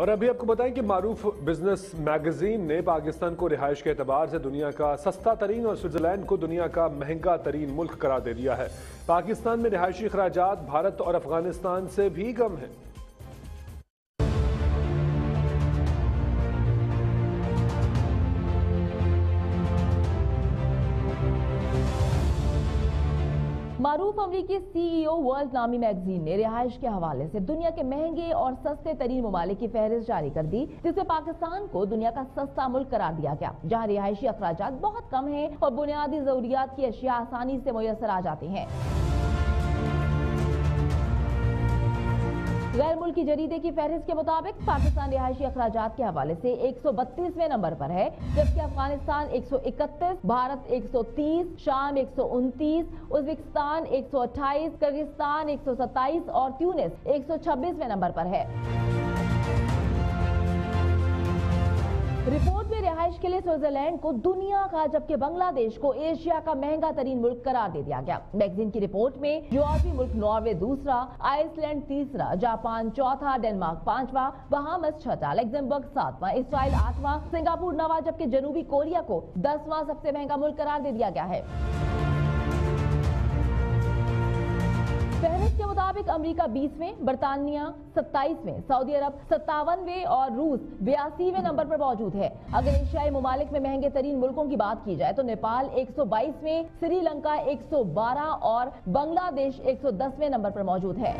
اور ابھی آپ کو بتائیں کہ معروف بزنس میگزین نے پاکستان کو رہائش کے اعتبار سے دنیا کا سستا ترین اور سوئٹزرلینڈ کو دنیا کا مہنگا ترین ملک قرار دے دیا ہے۔ پاکستان میں رہائشی اخراجات بھارت اور افغانستان سے بھی کم ہیں۔ معروف امریکی سی ای او ورلڈ نامی میگزین نے رہائش کے حوالے سے دنیا کے مہنگے اور سستے ترین ممالک کی فہرست جاری کر دی جسے پاکستان کو دنیا کا سستا ملک قرار دیا گیا۔ جہاں رہائشی اخراجات بہت کم ہیں اور بنیادی ضروریات کی اشیاء آسانی سے میسر آ جاتی ہیں۔ غیر ملکی جریدے کی فہرست کے مطابق پاکستان رہائشی اخراجات کے حوالے سے ایک سو بتیسویں نمبر پر ہے، جبکہ افغانستان ایک سو اکتیس، بھارت ایک سو تیس، شام ایک سو انتیس، ازبکستان ایک سو اٹھائیس کرگستان ایک سو ستائیس اور ٹیونس ایک سو چھبیسویں نمبر پر ہے۔ رپورٹ میں کے لیے سوئٹزرلینڈ کو دنیا کا جبکہ بنگلہ دیش کو ایشیا کا مہنگا ترین ملک قرار دے دیا گیا۔ میگزین کی رپورٹ میں یورپی ملک ناروے دوسرا آئس لینڈ تیسرا، جاپان چوتھا ڈینمارک پانچواں، بہامس چھٹا لیگزمبرگ ساتواں، اسرائیل آٹھواں، سنگاپور نواں، جبکہ جنوبی کوریا کو دسواں سب سے مہنگا ملک قرار دے دیا گیا ہے۔ مطابق امریکہ بیسویں، برطانیہ ستائیسویں، سعودی عرب ستاونویں اور روس بیاسیویں نمبر پر موجود ہے۔ اگر ایشیائی ممالک میں مہنگے ترین ملکوں کی بات کی جائے تو نیپال ایک سو بائیسویں، سری لنکا ایک سو بارہ اور بنگلہ دیش ایک سو دسویں نمبر پر موجود ہے۔